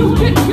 You